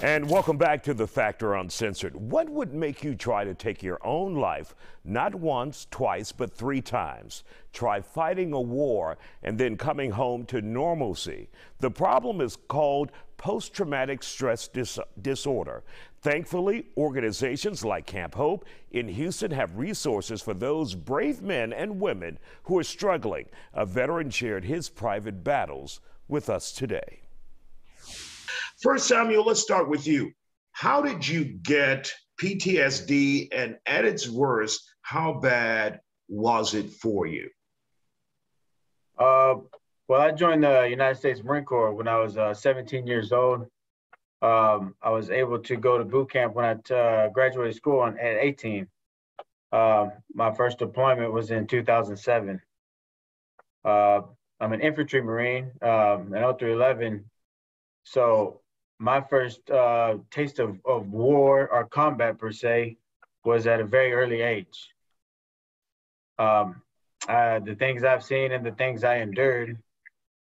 And welcome back to The Factor Uncensored. What would make you try to take your own life, not once, twice, but three times? Try fighting a war and then coming home to normalcy. The problem is called post traumatic stress dis disorder. Thankfully, organizations like Camp Hope in Houston have resources for those brave men and women who are struggling. A veteran shared his private battles with us today. First, Samuel, let's start with you. How did you get PTSD? And at its worst, how bad was it for you? Uh, well, I joined the United States Marine Corps when I was uh, 17 years old. Um, I was able to go to boot camp when I uh, graduated school at 18. Uh, my first deployment was in 2007. Uh, I'm an infantry Marine, um, an 0311. So my first uh, taste of, of war or combat per se was at a very early age. Um, uh, the things I've seen and the things I endured,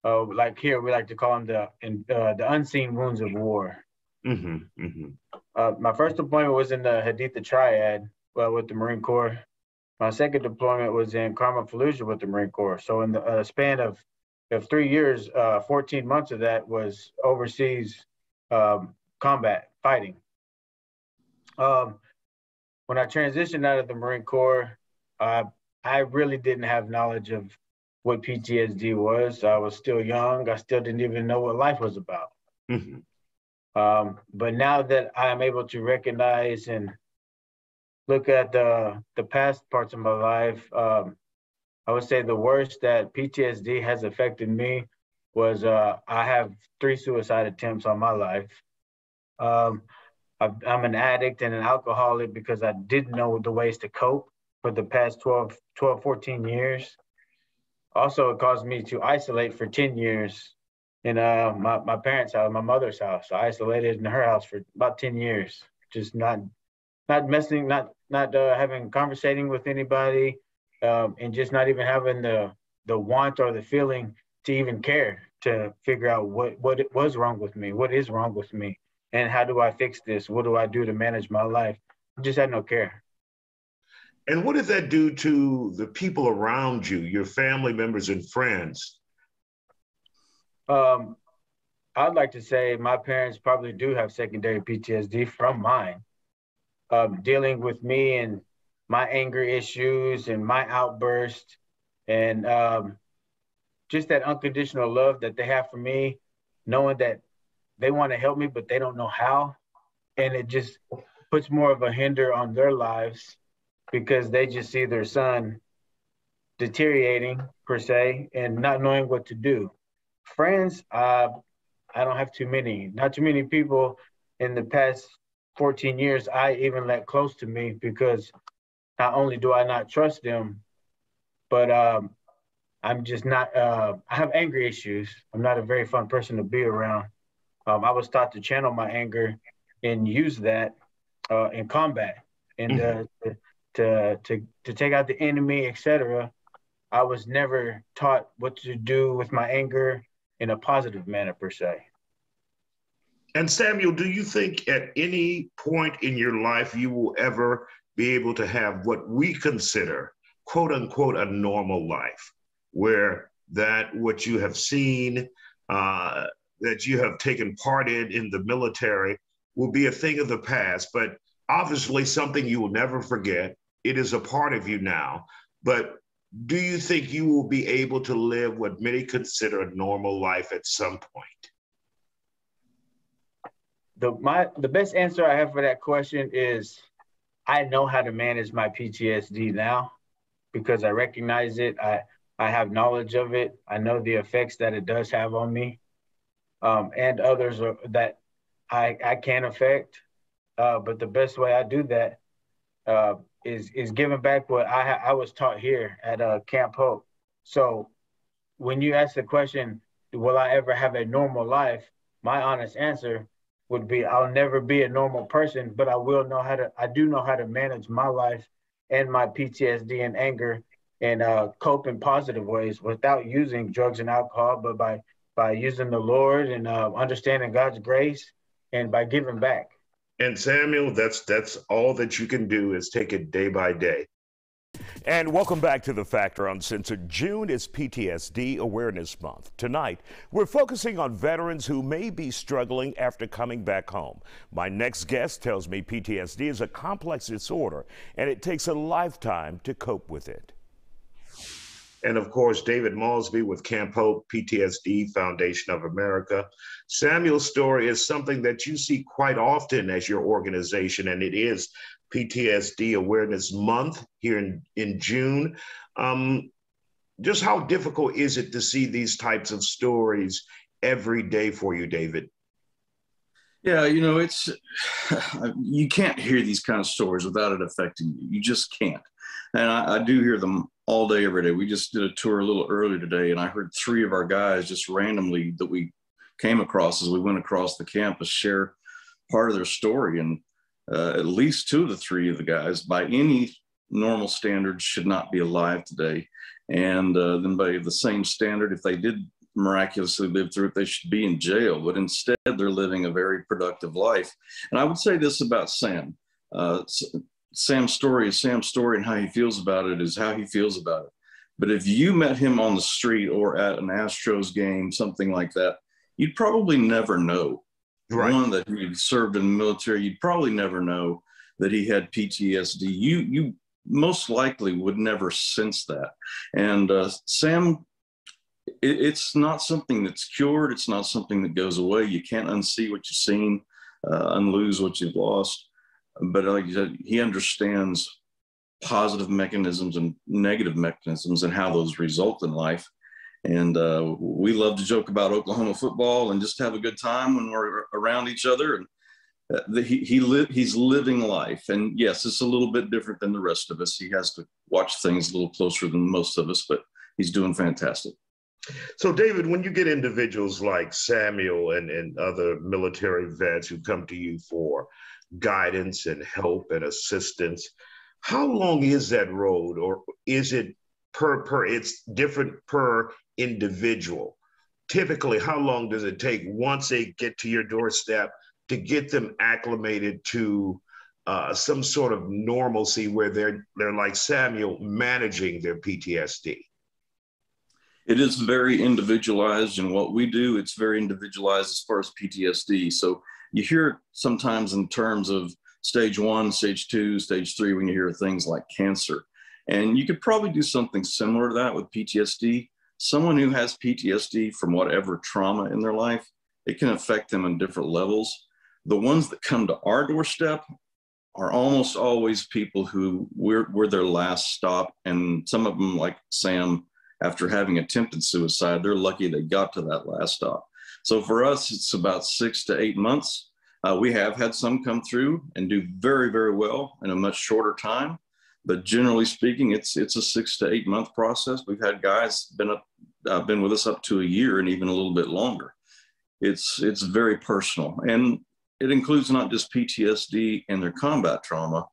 uh, like here we like to call them the in, uh, the unseen wounds of war. Mm-hmm, mm-hmm. Uh, my first deployment was in the Haditha Triad uh, with the Marine Corps. My second deployment was in Karma Fallujah with the Marine Corps. So in the span of of three years, 14 months of that was overseas um, combat fighting. Um, when I transitioned out of the Marine Corps, uh, I really didn't have knowledge of what PTSD was. I was still young. I still didn't even know what life was about. Mm-hmm. Um, but now that I am able to recognize and look at the the past parts of my life, um, I would say the worst that PTSD has affected me was uh, I have three suicide attempts on my life. Um, i am an addict and an alcoholic because I didn't know the ways to cope for the past 12, 12, 14 years. Also, it caused me to isolate for 10 years in uh, my, my parents' house, my mother's house. I isolated in her house for about 10 years, just not not messing, not not uh, having conversating with anybody, um, and just not even having the the want or the feeling to even care to figure out what what was wrong with me, what is wrong with me, and how do I fix this? What do I do to manage my life? I just had no care. And what did that do to the people around you, your family members and friends? Um, I'd like to say my parents probably do have secondary PTSD from mine. Um, dealing with me and my anger issues and my outburst and um, just that unconditional love that they have for me, knowing that they want to help me, but they don't know how. And it just puts more of a hinder on their lives because they just see their son deteriorating per se and not knowing what to do. Friends, uh, I don't have too many, not too many people in the past 14 years I even let close to me because not only do I not trust them, but um, I'm just not. Uh, I have anger issues. I'm not a very fun person to be around. Um, I was taught to channel my anger and use that uh, in combat and uh, mm-hmm. to, to to take out the enemy, etc. I was never taught what to do with my anger in a positive manner per se. And Samuel, do you think at any point in your life you will ever be able to have what we consider, quote unquote, a normal life? Where that what you have seen, uh, that you have taken part in in the military will be a thing of the past, but obviously something you will never forget. It is a part of you now. But do you think you will be able to live what many consider a normal life at some point? The my the best answer I have for that question is I know how to manage my PTSD now because I recognize it. I I have knowledge of it. I know the effects that it does have on me, um, and others are, that I I can affect. Uh, but the best way I do that uh, is is giving back what I I was taught here at uh, Camp Hope. So when you ask the question, will I ever have a normal life? My honest answer would be I'll never be a normal person, but I will know how to I do know how to manage my life and my PTSD and anger and uh, cope in positive ways without using drugs and alcohol, but by by using the Lord and uh, understanding God's grace and by giving back. And Samuel, that's that's all that you can do is take it day by day. And welcome back to The Factor Uncensored. June is PTSD Awareness Month. Tonight, we're focusing on veterans who may be struggling after coming back home. My next guest tells me PTSD is a complex disorder and it takes a lifetime to cope with it. And of course, David Maulsby with Camp Hope, PTSD Foundation of America. Samuel's story is something that you see quite often as your organization, and it is PTSD Awareness Month here in, in June. Um, just how difficult is it to see these types of stories every day for you, David? Yeah, you know, it's you can't hear these kind of stories without it affecting you. You just can't. And I, I, do hear them all day, every day. We just did a tour a little earlier today, and I heard three of our guys just randomly that we came across as we went across the campus share part of their story. And uh, at least two of the three of the guys, by any normal standards, should not be alive today. And uh, then, by the same standard, if they did miraculously live through it, they should be in jail. But instead, they're living a very productive life. And I would say this about Sam. Uh, Sam's story is Sam's story, and how he feels about it is how he feels about it. But if you met him on the street or at an Astros game, something like that, you'd probably never know right. one that he served in the military, you'd probably never know that he had PTSD. You you most likely would never sense that. And uh, Sam, it, it's not something that's cured. It's not something that goes away. You can't unsee what you've seen, uh, unlose what you've lost. But like you said, he understands positive mechanisms and negative mechanisms and how those result in life. And uh, we love to joke about Oklahoma football and just have a good time when we're around each other. And uh, the, he, he li- he's living life. And yes, it's a little bit different than the rest of us. He has to watch things a little closer than most of us, but he's doing fantastic. So, David, when you get individuals like Samuel and, and other military vets who come to you for guidance and help and assistance, how long is that road, or is it per per? It's different per individual. Typically, how long does it take once they get to your doorstep to get them acclimated to uh, some sort of normalcy where they're they're like Samuel managing their PTSD? It is very individualized, and what we do, it's very individualized as far as PTSD. So you hear sometimes in terms of stage one, stage two, stage three when you hear things like cancer. And you could probably do something similar to that with PTSD someone who has PTSD from whatever trauma in their life, it can affect them on different levels. The ones that come to our doorstep are almost always people who we're, we're their last stop. And some of them, like Sam, after having attempted suicide, they're lucky they got to that last stop. So for us, it's about six to eight months. Uh, we have had some come through and do very, very well in a much shorter time but generally speaking, it's it's a six to eight month process. We've had guys been up uh, been with us up to a year and even a little bit longer. It's it's very personal, and it includes not just PTSD and their combat trauma,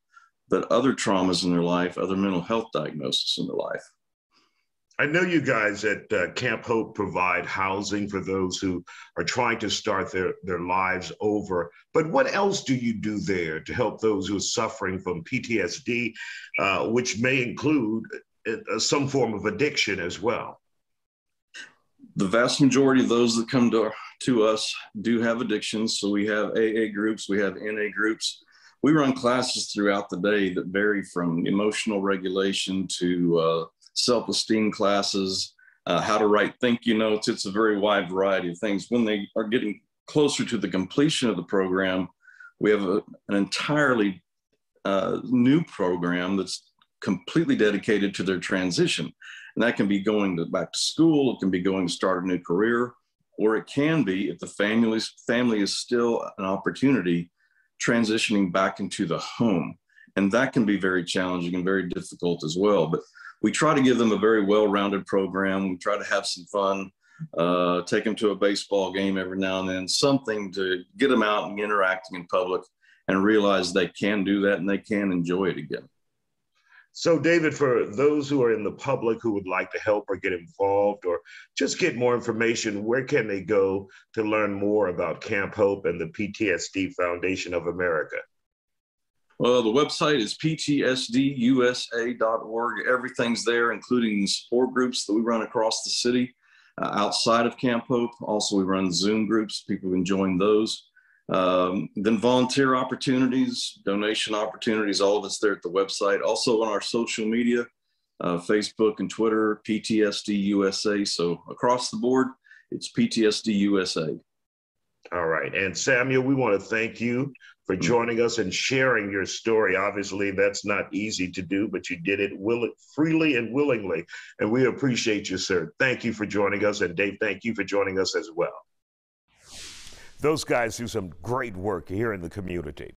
but other traumas in their life, other mental health diagnosis in their life. I know you guys at uh, Camp Hope provide housing for those who are trying to start their, their lives over. But what else do you do there to help those who are suffering from PTSD, uh, which may include uh, some form of addiction as well? The vast majority of those that come to, to us do have addictions. So we have AA groups, we have NA groups. We run classes throughout the day that vary from emotional regulation to uh, self esteem classes, uh, how to write thank you notes. It's a very wide variety of things. When they are getting closer to the completion of the program, we have a, an entirely uh, new program that's completely dedicated to their transition. And that can be going to, back to school, it can be going to start a new career, or it can be, if the family's, family is still an opportunity, transitioning back into the home. And that can be very challenging and very difficult as well. But we try to give them a very well-rounded program. We try to have some fun, uh, take them to a baseball game every now and then, something to get them out and interacting in public and realize they can do that and they can enjoy it again. So, David, for those who are in the public who would like to help or get involved or just get more information, where can they go to learn more about Camp Hope and the PTSD Foundation of America? Well, the website is ptsdusa.org. Everything's there, including support groups that we run across the city uh, outside of Camp Hope. Also, we run Zoom groups. People can join those. Um, then volunteer opportunities, donation opportunities, all of it's there at the website. Also on our social media, uh, Facebook and Twitter, PTSD USA. So across the board, it's PTSD USA. All right. And Samuel, we want to thank you for mm-hmm. joining us and sharing your story. Obviously, that's not easy to do, but you did it will freely and willingly. And we appreciate you, sir. Thank you for joining us. And Dave, thank you for joining us as well. Those guys do some great work here in the community.